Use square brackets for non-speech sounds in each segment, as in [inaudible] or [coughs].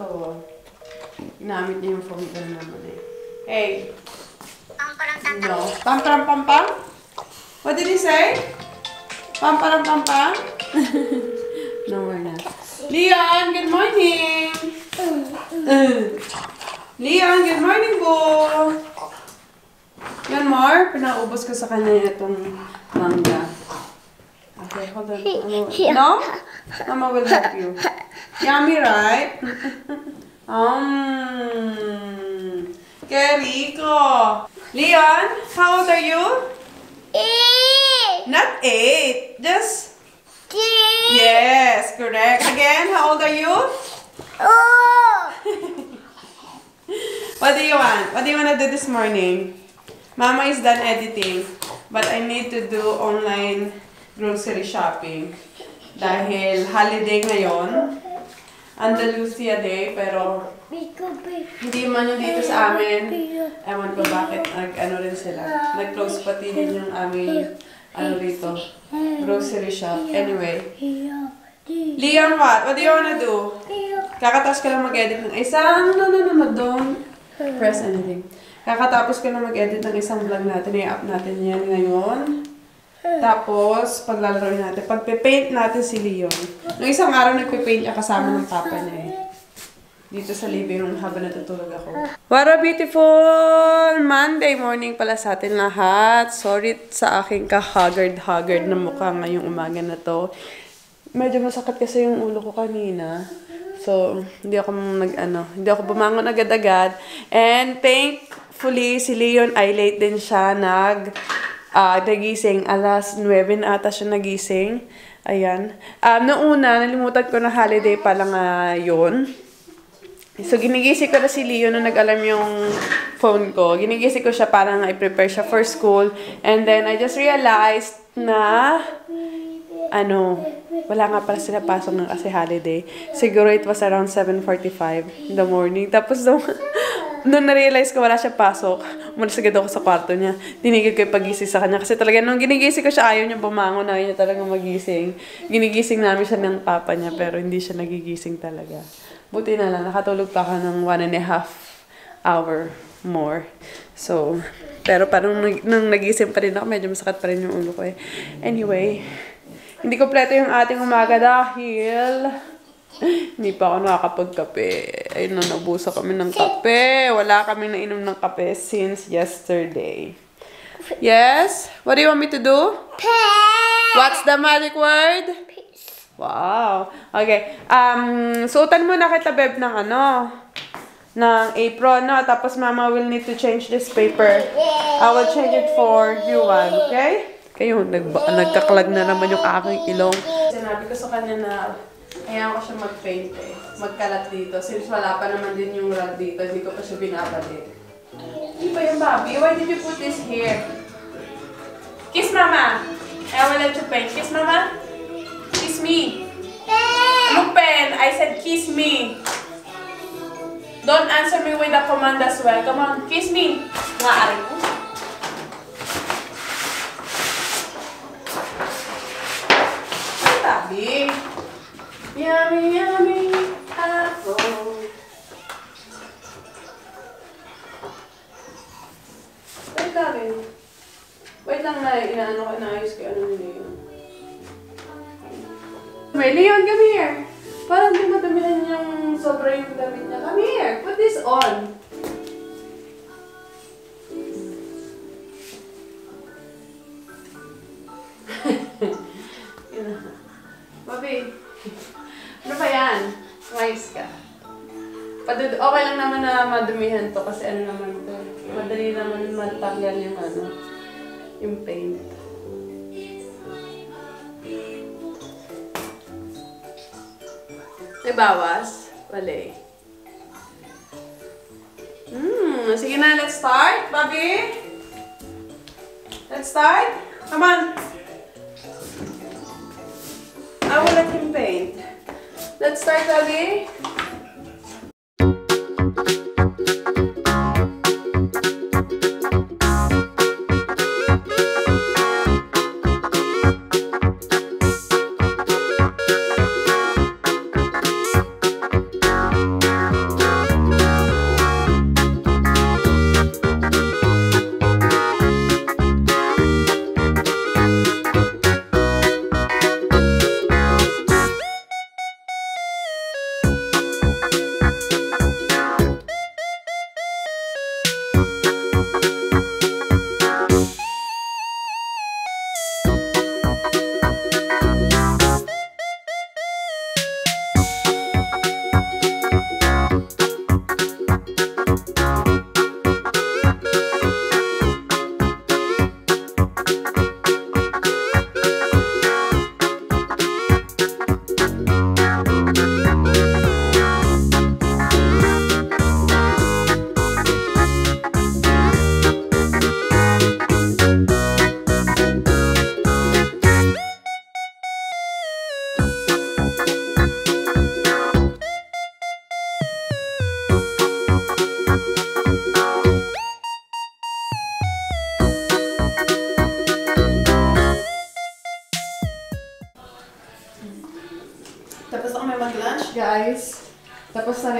ato. Ginamit niya yung na naman eh. Hey. No. Pam pam pam pam? What did he say? Pam pam pam pam? [laughs] no, we're not. Leon, good morning! Uh. [laughs] Leon, good morning po! Yan, Mar. Pinaubos ko sa kanya itong manga. Okay, hold on. Ano- No? Mama will help you. Yummy, right? um, que rico. Leon, how old are you? Eight. Not eight. Just, yes, correct. Again, how old are you? [laughs] What do you want? What do you want to do this morning? Mama is done editing, but I need to do online grocery shopping. Dahil holiday ngayon, Andalusia Day, pero hindi man yung dito sa amin. Ewan ko bakit nag ano rin sila. Nag-close pati din yung aming ano rito, grocery shop. Anyway, Leon, what? What do you wanna do? Kakatapos ka lang mag-edit ng isang... No, no, no, no, don't press anything. Kakatapos ka lang mag-edit ng isang vlog natin. I-up natin yan ngayon. Tapos, paglalaroin natin. Pagpe-paint natin si Leon. Nung isang araw, nagpe-paint niya kasama ng papa niya eh. Dito sa living room habang natutulog ako. What a beautiful Monday morning pala sa atin lahat. Sorry sa aking ka-haggard-haggard na mukha ngayong umaga na to. Medyo masakit kasi yung ulo ko kanina. So, hindi ako nag ano, hindi ako bumangon agad-agad. And thankfully si Leon ay late din siya nag ah nagising alas 9 na ata siya nagising. Ayan. Um, noong una, nalimutan ko na holiday pa lang uh, yun. So, ginigising ko na si Leo nung nag-alarm yung phone ko. Ginigising ko siya para nga i-prepare siya for school. And then, I just realized na ano, wala nga pala sila pasok ng kasi holiday. Siguro it was around 7.45 in the morning. Tapos nung, nung na-realize ko wala siya pasok, umalis agad ako sa kwarto niya. Tinigil ko yung pagising sa kanya. Kasi talaga nung ginigising ko siya, ayaw niya bumangon, ayaw niya talaga magising. Ginigising namin siya ng papa niya, pero hindi siya nagigising talaga. Buti na lang, nakatulog pa ako ng one and a half hour more. So, pero parang nung, nung nagising pa rin ako, medyo masakit pa rin yung ulo ko eh. Anyway, hindi kompleto yung ating umaga dahil hindi pa ako nakakapagkape. Ayun na, nabusa kami ng kape. Wala kami nainom ng kape since yesterday. Yes? What do you want me to do? What's the magic word? Wow. Okay. Um, suotan mo na kita, Beb, ng ano, ng apron, no? Tapos, Mama will need to change this paper. I will change it for you one, okay? Kayo, nag nagkaklag na naman yung aking ilong. Sinabi ko sa kanya na hayaan ko siya mag-paint eh. Magkalat dito. Since wala pa naman din yung rug dito, hindi ko pa siya binabalik. Hindi pa yung Bobby? Why did you put this here? Kiss Mama! I will let you paint. Kiss Mama! Kiss me! Look, pen! I said kiss me! Don't answer me with a command as well. Come on, kiss me! Nga, ari ko. Tabi. Miami. Naman na madumihan to kasi ano naman to. Madali naman matanggal yung ano, yung paint. May bawas? Wala. Hmm, sige na, let's start, Bobby. Let's start. Come on. I will let him paint. Let's start, Bobby.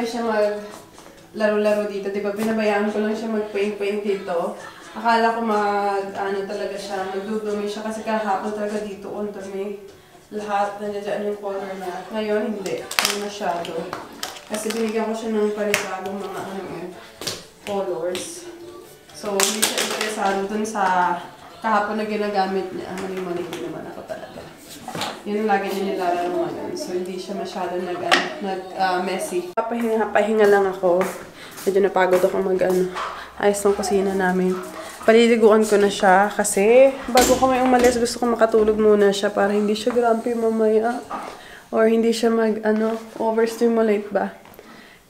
Na siya mag laro-laro dito. Di ba, binabayaan ko lang siya mag-paint-paint dito. Akala ko mag, ano talaga siya, magdudumi siya kasi kahapon talaga dito on dumi. Lahat, nandiyan yung color na. Ngayon, hindi. Hindi masyado. Kasi binigyan ko siya ng panibagong mga ano yun, colors. So, hindi siya interesado dun sa kahapon na ginagamit niya. Mali-mali naman ako talaga. Yun lagi niya nilalaro ngayon. So, hindi siya masyado nag, ano, nag uh, messy. Papahinga, pahinga lang ako. Medyo napagod ako mag, ano, ayos ng kusina namin. Paliliguan ko na siya kasi bago kami umalis, gusto ko makatulog muna siya para hindi siya grumpy mamaya. Or hindi siya mag, ano, overstimulate ba.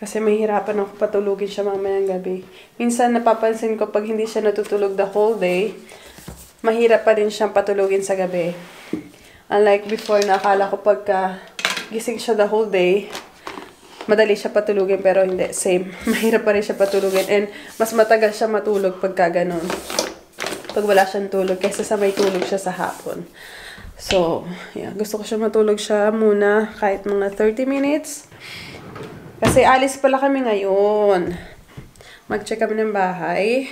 Kasi mahirapan ako patulugin siya mamayang gabi. Minsan napapansin ko pag hindi siya natutulog the whole day, mahirap pa din siyang patulugin sa gabi. Unlike before, nakala ko pagka gising siya the whole day, madali siya patulugin pero hindi, same. [laughs] Mahirap pa rin siya patulugin and mas matagal siya matulog pagka ganun. Pag wala siyang tulog kaysa sa may tulog siya sa hapon. So, yeah, gusto ko siya matulog siya muna kahit mga 30 minutes. Kasi alis pala kami ngayon. Mag-check kami ng bahay.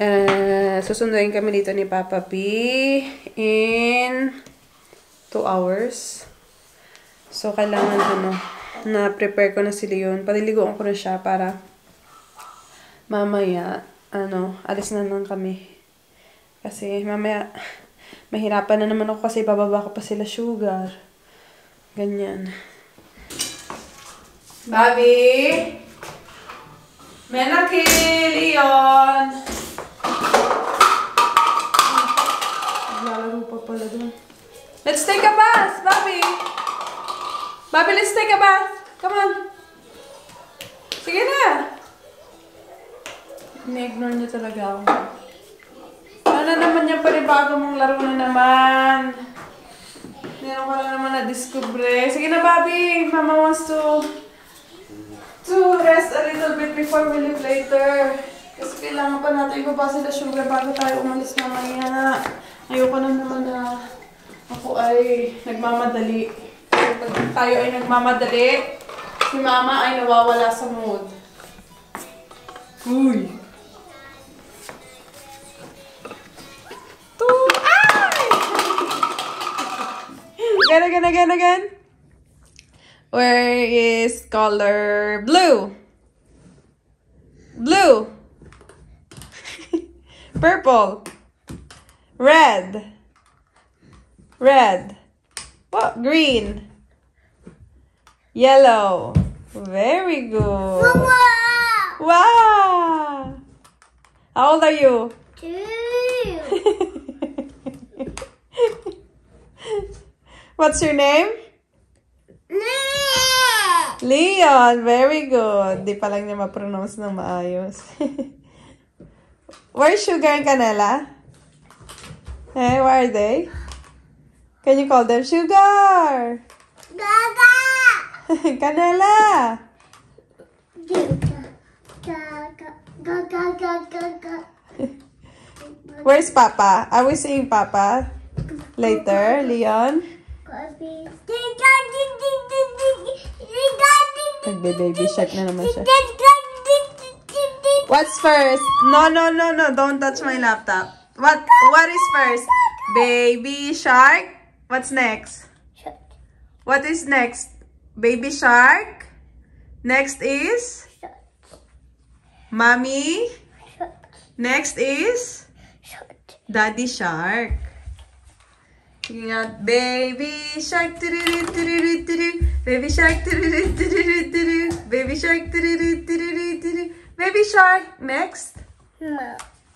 Uh, susunduin kami dito ni Papa P in 2 hours. So, kailangan ano, na-prepare ko na si Leon. Paliligoan ko na siya para mamaya, ano, alis na lang kami. Kasi mamaya, mahirapan na naman ako kasi bababa ko pa sila sugar. Ganyan. Bobby! Menaki! Leon! Naglalaro pa pala dun. Let's take a bath, Bobby! Bobby, let's take a bath. Come on. Sige na. Ini-ignore niya talaga ako. Ano na naman yung panibago mong laro na naman? Meron ko lang naman na-discover. Sige na, Bobby. Mama wants to to rest a little bit before we leave later. Kasi kailangan pa natin ibaba sila sugar bago tayo umalis mamaya. Ayoko na naman na ako ay nagmamadali. Pag tayo ay nagmamadali, si mama ay nawawala sa mood. Uy! Two! Ay! again, again, again, again. Where is color blue? Blue. [laughs] Purple. Red. Red. What? Green. Yellow. Very good. Wow. How old are you? Two. [laughs] What's your name? Leon. Leon. Very good. Di pa lang niya ma-pronounce ng maayos. [laughs] Where's Sugar and Canela? Eh, where are they? Can you call them Sugar? Gaga. [laughs] Canela. Gaga. Gaga. Gaga. Gaga. Where's Papa? Are we seeing Papa later, Leon? Nagbe-baby shark na naman siya. What's first? No, no, no, no. Don't touch my laptop. What What is first? Baby shark? What's next? What is next? Baby shark? Next is? Mommy? Next is? Daddy shark. Sige nga. Baby shark. tururu, tururu, turu. Baby shark. tururu, tururu, turu. Baby shark. tururu, tururu, turu. Baby shark. Next.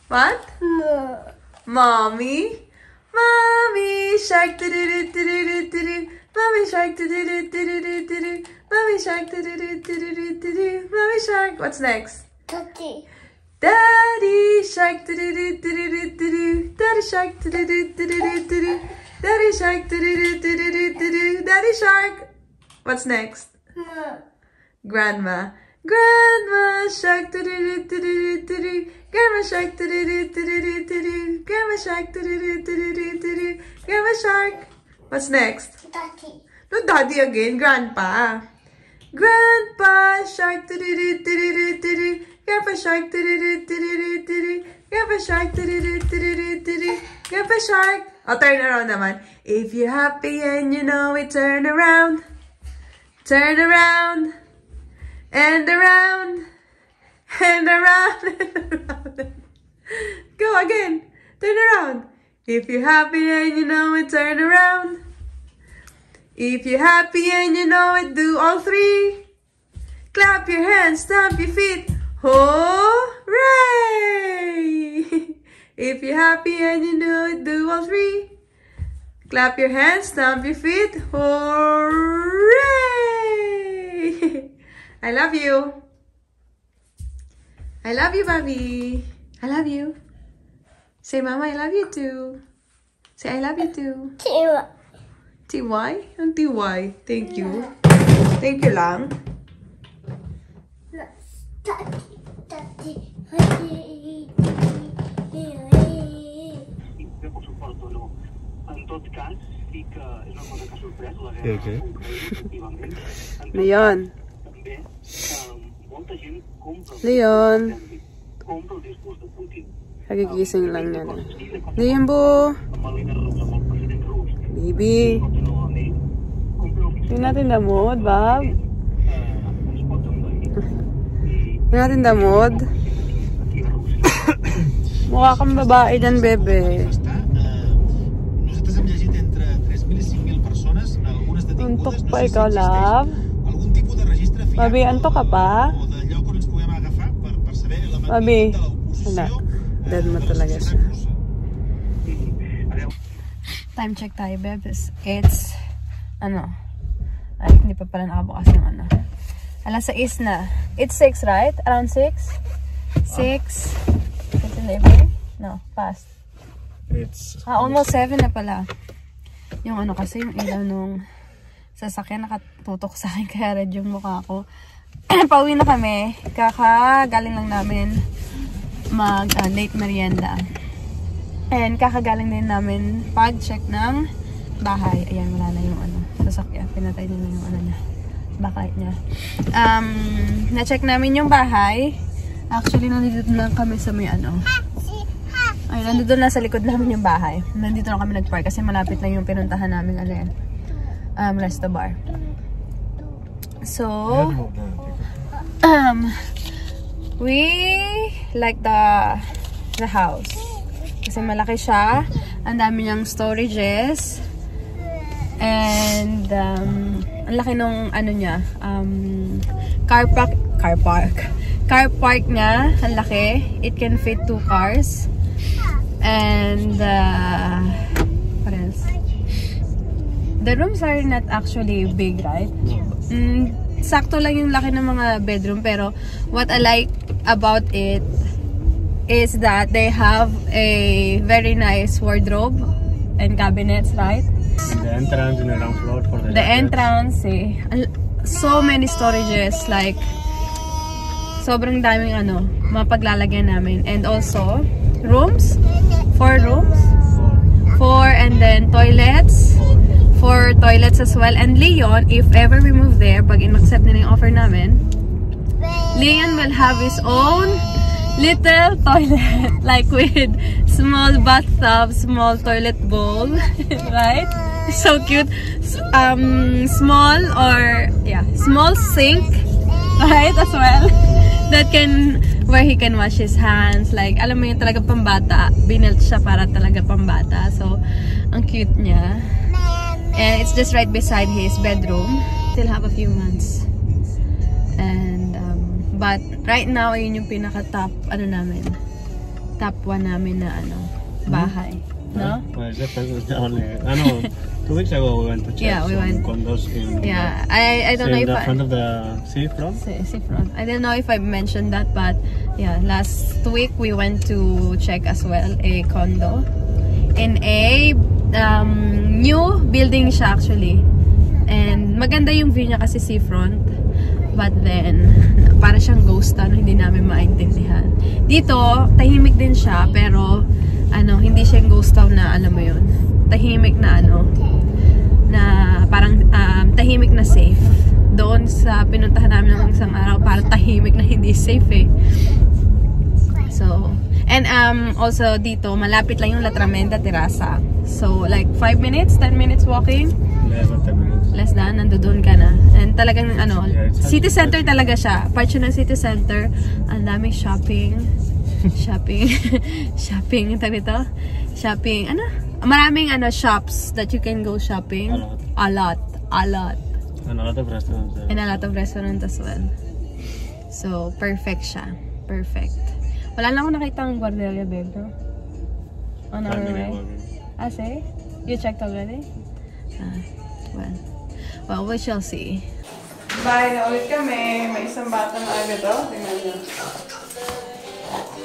What? No. Mommy. Mommy shark do do do do do do. Mommy shark do do do do do do. Mommy shark do do do do do do. Mommy shark. What's next? Daddy. Daddy shark do do do do do do. Daddy shark do do do do do do. Daddy shark do do do do do do. Daddy shark. What's next? No. Grandma. Grandma Shark doo doo doo doo doo doo Grandma Shark doo doo doo doo doo doo doo Grandma Shark doo doo doo doo doo doo doo Grandma Shark. What's next? Daddy. No, Daddy again. Grandpa. Grandpa Shark doo doo doo doo doo doo doo Grandpa Shark doo doo doo doo doo doo doo Grandpa Shark doo doo doo doo doo doo doo Grandpa Shark. I'll turn around naman. If you're happy and you know it, turn around. Turn around. And around. And around. [laughs] And around. Go again. Turn around. If you're happy and you know it, turn around. If you're happy and you know it, do all three. Clap your hands, stamp your feet. Hooray! [laughs] If you're happy and you know it, do all three. Clap your hands, stamp your feet. Hooray! I love you. I love you, Bobby. I love you. Say, Mama, I love you too. Say, I love you too. Tiwa. TY? Ang TY. Thank you. Thank you lang. [laughs] Tati. Tati. Hey. Hey. bé, per suposo, no. En tot cas, sí que és una cosa que ha sorprès la guerra sí. a Ucraïna, efectivament. En Leon. Putin. Kagigising lang niya. Leon rus. Baby. Tingnan natin the mood, Bob. ens pot envair. I Tingnan natin Rússia. [coughs] Mukha kang babae dyan, bebe. manifestar. Nosaltres hem llegit entre 3.000 i 5.000 persones, algunes detingudes. Antok pa ikaw, love. Babi, antok ka pa? Wala. eh, Dead mo talaga siya. Time check tayo, bebes. It's, ano, ay, hindi pa pala nakabukas yung ano. Alas 6 na. It's 6, right? Around 6? 6. 6 in the evening? No, past. It's Ah, almost 7 na pala. Yung ano kasi, yung ilaw nung sasakyan nakatutok sa akin [laughs] kaya red yung mukha ko. [clears throat] Pauwi na kami. Kakagaling lang namin mag ah, late merienda. And kakagaling din namin pag-check ng bahay. Ayan, wala na yung ano, sasakyan. Pinatay na yung ano niya. Backlight niya. Um, na-check namin yung bahay. Actually, nandito na kami sa may ano. Ay, nandito na sa likod namin yung bahay. Nandito na kami nag-park kasi malapit lang yung pinuntahan namin ano yan. Um, resto bar. So, um, we like the the house. Kasi malaki siya. Ang dami niyang storages. And, um, ang laki nung, ano niya, um, car park, car park. Car park niya, ang laki. It can fit two cars. And, uh, what else? The rooms are not actually big, right? Mm, sakto lang yung laki ng mga bedroom pero what I like about it is that they have a very nice wardrobe and cabinets, right? The entrance in the ground floor for the, The jackets. entrance, eh, so many storages, like, sobrang daming ano, mapaglalagyan namin. And also, rooms, four rooms, four, and then toilets, four toilets as well. And Leon, if ever we move there, pag in-accept nila yung offer namin, Leon will have his own little toilet, [laughs] like with small bathtub, small toilet bowl, [laughs] right? So cute. Um, small or yeah, small sink, [laughs] right? As well, that can where he can wash his hands. Like alam mo yung talaga pambata. Binuilt siya para talaga pambata. So ang cute niya. And it's just right beside his bedroom. Still have a few months. And, um, but right now, ayun yung pinaka-top, ano namin, top 1 namin na, ano, bahay. No? Well, just only, I know, two weeks ago we went to check Yeah, we some went. condos in, Yeah, I, I don't know if the I... front of the seafront. Seafront. I don't know if I mentioned that, but yeah, last week we went to check as well a condo in a um, new building siya actually. And maganda yung view niya kasi seafront. But then, para siyang ghost town, hindi namin maintindihan. Dito, tahimik din siya, pero ano, hindi siya yung ghost town na, alam mo yun, tahimik na ano, na parang um, dun sa pinuntahan namin ng isang araw para tahimik na hindi safe eh. So, and um, also dito, malapit lang yung La Tramenda Terraza. So, like 5 minutes, 10 minutes walking. Less than 10 minutes. Less than, nandoon ka na. And talagang ano, Yeah, city center talaga siya. Part siya ng city center. Ang daming shopping. [laughs] shopping. [laughs] shopping. Tag dito? Shopping. Ano? Maraming ano shops that you can go shopping. A lot. A lot. And a lot of restaurants. And a lot of restaurants as well. So, perfect siya. Perfect. Wala na akong nakita ang Guarderia, babe, no? On our way. Ah, say? You checked already? Ah, well. Well, we shall see. Bye na ulit kami. May isang bata na agad, oh. Tingnan niyo.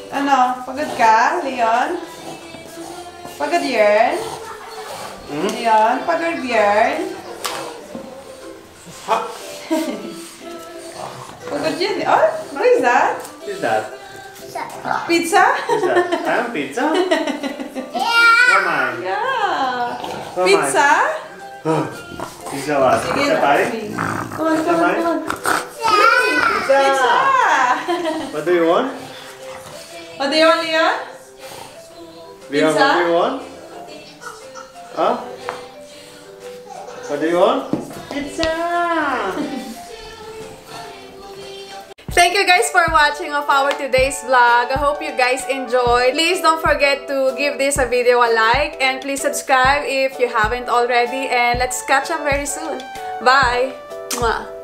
Ano? Pagod ka, Leon? Pagod yarn? Leon? Pagod yarn? [laughs] Pagod yun. Oh, what is that? What is that? Pizza? Is? I'm pizza? yeah. Am I? Yeah. Am Pizza? [gasps] Pizza what? Pizza na. Come on, come on, come on. Pizza! Pizza! What do you want? What do you want, Leon? Leon, Pizza? what do you want? Huh? What do you want? Pizza! [laughs] Thank you guys for watching of our today's vlog. I hope you guys enjoyed. Please don't forget to give this a video a like and please subscribe if you haven't already and let's catch up very soon. Bye! Mwah.